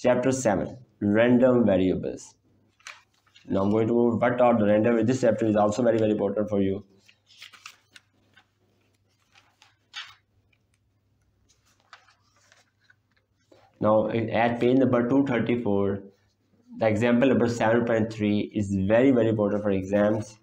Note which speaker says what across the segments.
Speaker 1: chapter 7 random variables. Now i'm going to what are the random this chapter is also very very important for you. Now at page number 234 the example number 7.3 is very very important for exams.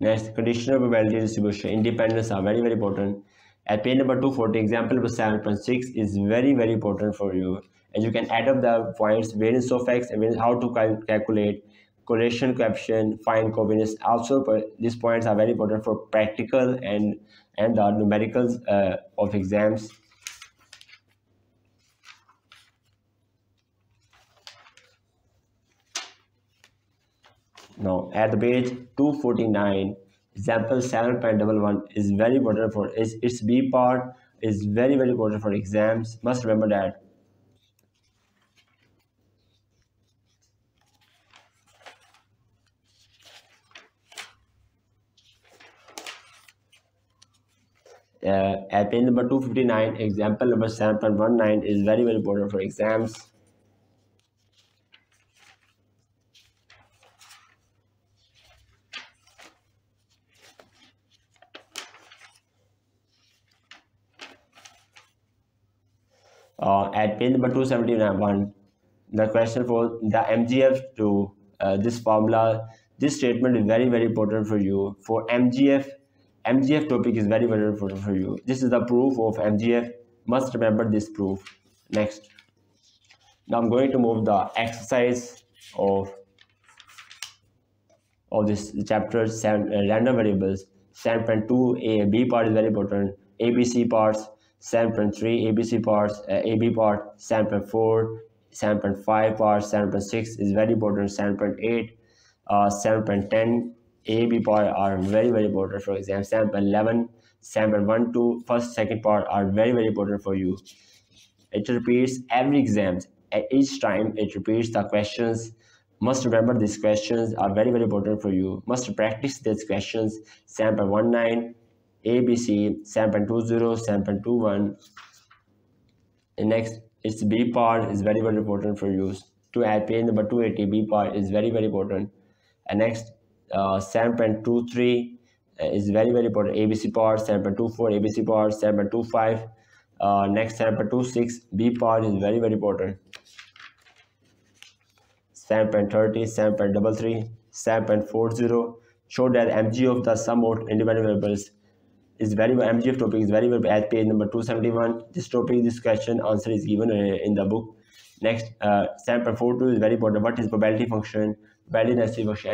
Speaker 1: Next conditional probability distribution independence are very very important at page number 240 example number 7.6 is very very important for you. And you can add up the points variance of x and how to cal calculate correlation coefficient find covariance also these points are very important for practical and and the numericals uh, of exams. Now at the page 249 example 7.11 is very important for its, its b part is very very important for exams. Must remember that. Uh, at page number 259 example number 7.19 is very very important for exams uh, at page number 271 the question for the mgf to uh, this formula this statement is very very important for you. For mgf mgf topic is very very important for you. This is the proof of mgf must remember this proof. Next. Now i'm going to move the exercise of of this chapter seven uh, random variables. 7.2 a b part is very important. Abc parts 7.3 ABC parts, uh, AB part, 7.4, 7.5 parts, 7.6 is very important, 7.8, uh, 7.10, AB part are very very important for exam, 7.11, 7.1 to first second part are very very important for you. It repeats every exam. At each time it repeats the questions. Must remember these questions are very very important for you. Must practice these questions. 7.19 ABC 7.20, 7.21. And next, its B part is very, very important for use. To add page number 280, B part is very, very important. And next, uh, 7.23 uh, is very, very important. ABC part, 7.24, ABC part, 7.25. Uh, next, 7.26, B part is very, very important. 7.30, 7.33, 7.40 show that MG of the sum of independent variables is very MGF topic is very very at page number 271. This topic, this question answer is given uh, in the book. Next, uh, sample 42 is very important. What is probability function? Probability density function.